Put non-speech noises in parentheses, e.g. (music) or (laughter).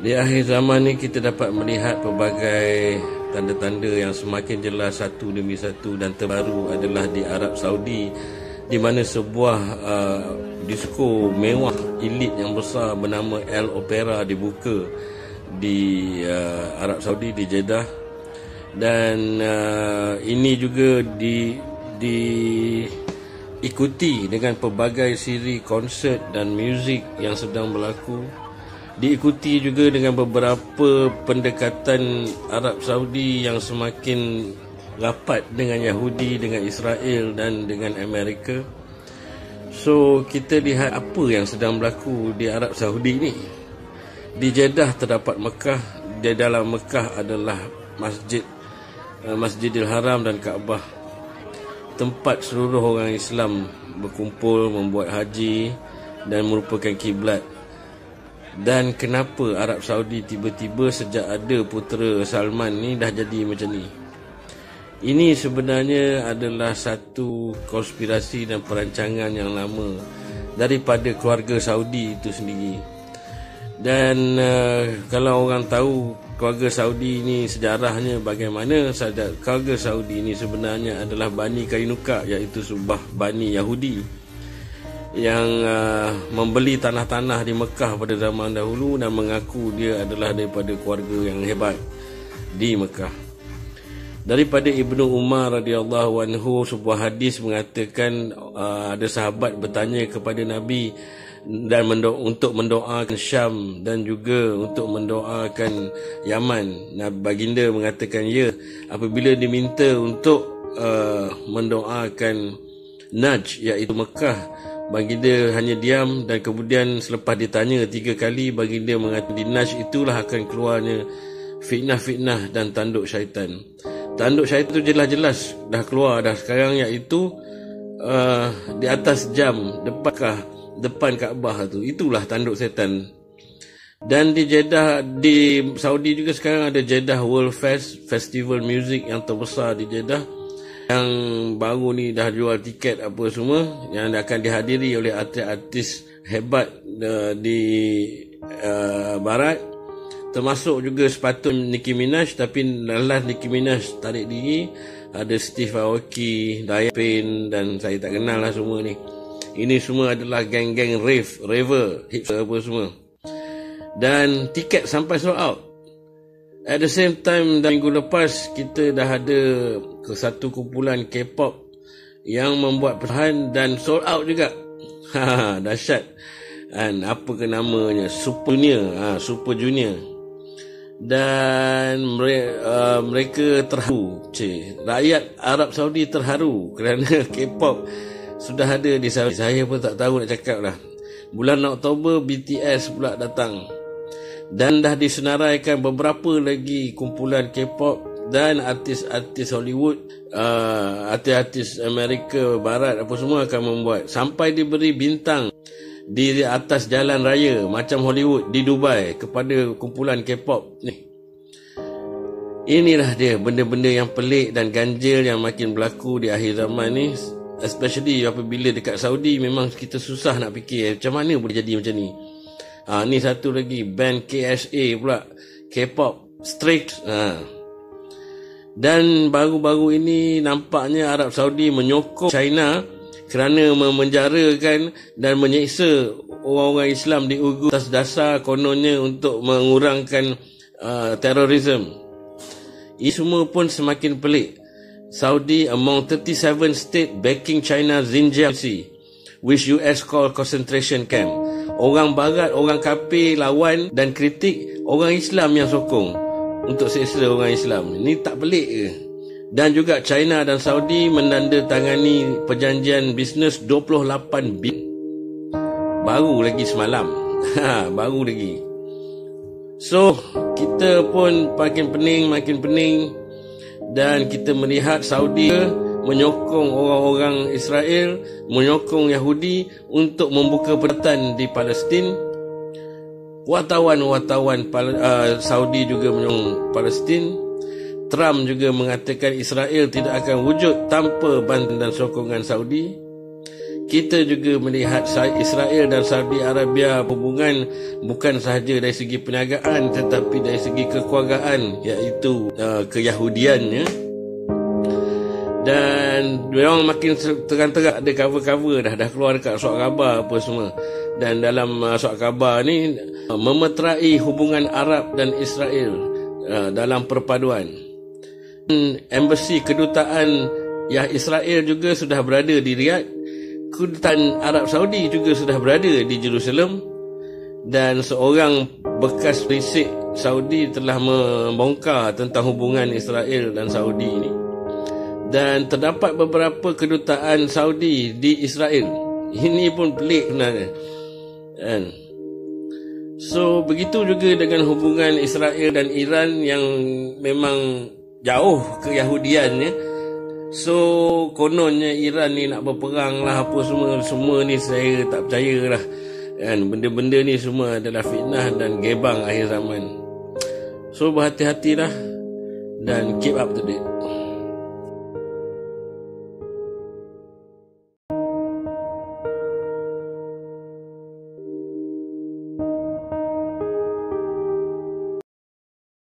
Di akhir zaman ni kita dapat melihat pelbagai tanda-tanda yang semakin jelas satu demi satu dan terbaru adalah di Arab Saudi di mana sebuah uh, disko mewah elit yang besar bernama El Opera dibuka di uh, Arab Saudi di Jeddah. Dan uh, ini juga di diikuti dengan pelbagai siri konsert dan muzik yang sedang berlaku diikuti juga dengan beberapa pendekatan Arab Saudi yang semakin rapat dengan Yahudi, dengan Israel dan dengan Amerika. So kita lihat apa yang sedang berlaku di Arab Saudi ni. Di Jeddah terdapat Mekah, di dalam Mekah adalah masjid eh, Masjidil Haram dan Kaabah. Tempat seluruh orang Islam berkumpul membuat haji dan merupakan kiblat dan kenapa Arab Saudi tiba-tiba sejak ada putera Salman ni dah jadi macam ni? Ini sebenarnya adalah satu konspirasi dan perancangan yang lama daripada keluarga Saudi itu sendiri. Dan uh, kalau orang tahu keluarga Saudi ini sejarahnya bagaimana, keluarga Saudi ini sebenarnya adalah Bani Kainuka iaitu sebuah Bani Yahudi yang uh, membeli tanah-tanah di Mekah pada zaman dahulu dan mengaku dia adalah daripada keluarga yang hebat di Mekah. Daripada Ibnu Umar radhiyallahu anhu sebuah hadis mengatakan uh, ada sahabat bertanya kepada Nabi dan mendo- untuk mendoakan Syam dan juga untuk mendoakan Yaman. Nabi baginda mengatakan ya apabila diminta untuk uh, mendoakan Najd iaitu Mekah Baginda hanya diam dan kemudian selepas ditanya tiga kali baginda mengatakan di Najd itulah akan keluarnya fitnah-fitnah dan tanduk syaitan. Tanduk syaitan itu jelas-jelas dah keluar dah sekarang iaitu uh, di atas jam depan depan Kaabah tu. Itulah tanduk syaitan. Dan di Jeddah di Saudi juga sekarang ada Jeddah World Fest Festival Music yang terbesar di Jeddah yang baru ni dah jual tiket apa semua yang akan dihadiri oleh artis-artis hebat uh, di uh, barat. Termasuk juga sepatu Nicki Minaj tapi lelah Nicki Minaj tarik diri. Ada Steve Aoki, Diane Payne dan saya tak kenal lah semua ni. Ini semua adalah geng-geng rave, raver, hipster apa semua. Dan tiket sampai sold out At the same time dan minggu lepas kita dah ada ke satu kumpulan K-pop yang membuat perhan dan sold out juga. (laughs) Ha, dahsyat. Dan apa ke namanya? Super Junior. Ha, Super Junior. Dan mereka, uh, mereka terharu. Cik. Rakyat Arab Saudi terharu (laughs) kerana K-pop sudah ada di Saudi. Saya pun tak tahu nak cakap lah. Bulan Oktober BTS pula datang dan dah disenaraikan beberapa lagi kumpulan K-pop dan artis-artis Hollywood, uh, artis-artis Amerika Barat apa semua akan membuat sampai diberi bintang di atas jalan raya macam Hollywood di Dubai kepada kumpulan K-pop ni. Inilah dia benda-benda yang pelik dan ganjil yang makin berlaku di akhir zaman ni especially apabila dekat Saudi memang kita susah nak fikir macam mana boleh jadi macam ni. Ha, ni satu lagi band KSA pula K-pop Straight ha. Dan baru-baru ini nampaknya Arab Saudi menyokong China kerana memenjarakan dan menyeksa orang-orang Islam di Uyghur atas dasar kononnya untuk mengurangkan uh, terorisme. Ini semua pun semakin pelik. Saudi among 37 state backing China Xinjiang which US call concentration camp orang barat, orang kafir lawan dan kritik orang Islam yang sokong untuk seksa orang Islam. Ini tak pelik ke? Dan juga China dan Saudi menandatangani perjanjian bisnes 28 bin. Baru lagi semalam. (laughs) Ha, baru lagi. So, kita pun makin pening, makin pening. Dan kita melihat Saudi menyokong orang-orang Israel, menyokong Yahudi untuk membuka pertanian di Palestin. Wartawan-wartawan uh, Saudi juga menyokong Palestin. Trump juga mengatakan Israel tidak akan wujud tanpa bantuan dan sokongan Saudi. kita juga melihat Israel dan Saudi Arabia hubungan bukan sahaja dari segi perniagaan tetapi dari segi kekeluargaan iaitu uh, keyahudiannya dan memang makin terang-terang ada cover-cover dah dah keluar dekat surat khabar apa semua. Dan dalam uh, surat khabar ni uh, memeterai hubungan Arab dan Israel uh, dalam perpaduan. Embassy kedutaan yang Israel juga sudah berada di Riyadh. Kedutaan Arab Saudi juga sudah berada di Jerusalem. Dan seorang bekas risik Saudi telah membongkar tentang hubungan Israel dan Saudi ini. Dan terdapat beberapa kedutaan Saudi di Israel. Ini pun pelik sebenarnya. Kan? So begitu juga dengan hubungan Israel dan Iran yang memang jauh ke Yahudian ya. So kononnya Iran ni nak berperang lah apa semua Semua ni saya tak percaya lah kan Benda-benda ni semua adalah fitnah dan gebang akhir zaman So berhati-hatilah Dan keep up to date